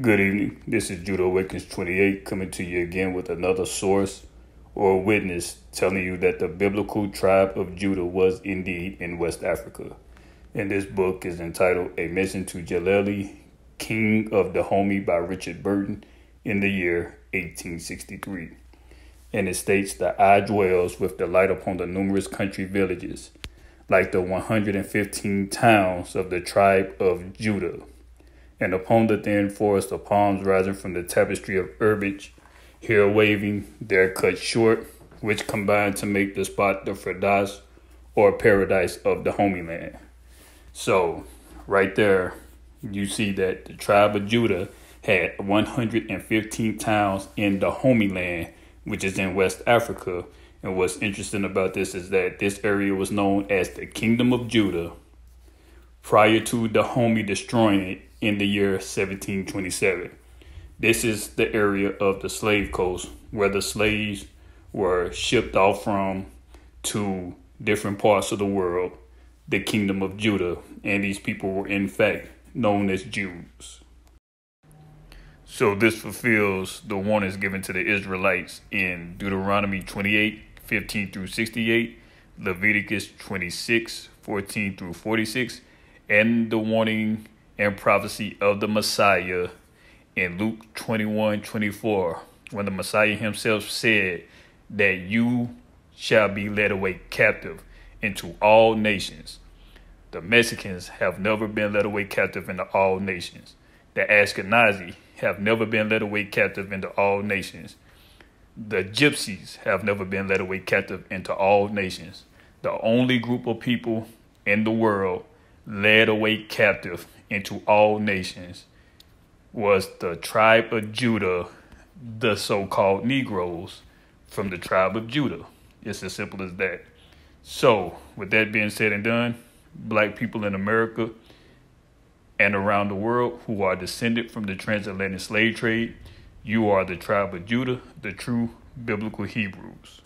Good evening. This is Judah Awakens 28 coming to you again with another source or witness telling you that the biblical tribe of Judah was indeed in West Africa. And this book is entitled A Mission to Gelele, King of Dahomey by Richard Burton in the year 1863. And it states that I dwells with delight upon the numerous country villages, like the 115 towns of the tribe of Judah and upon the thin forest of palms rising from the tapestry of herbage, here waving, there cut short, which combine to make the spot the Firdaus or paradise of the Dahomey land. So, right there, you see that the tribe of Judah had 115 towns in the Dahomey land, which is in West Africa. And what's interesting about this is that this area was known as the Kingdom of Judah prior to the Dahomey destroying it in the year 1727. This is the area of the slave coast where the slaves were shipped off from to different parts of the world, the kingdom of Judah, and these people were in fact known as Jews. So this fulfills the warnings given to the Israelites in Deuteronomy 28 15 through 68, Leviticus 26 14 through 46, and the warning and prophecy of the Messiah in Luke 21 24, when the Messiah himself said that you shall be led away captive into all nations. The Mexicans have never been led away captive into all nations. The Ashkenazi have never been led away captive into all nations. The Gypsies have never been led away captive into all nations. The only group of people in the world led away captive into all nations was the tribe of Judah, the so called Negroes from the tribe of Judah. It's as simple as that. So, with that being said and done, black people in America and around the world who are descended from the transatlantic slave trade, you are the tribe of Judah, the true biblical Hebrews.